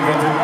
very good.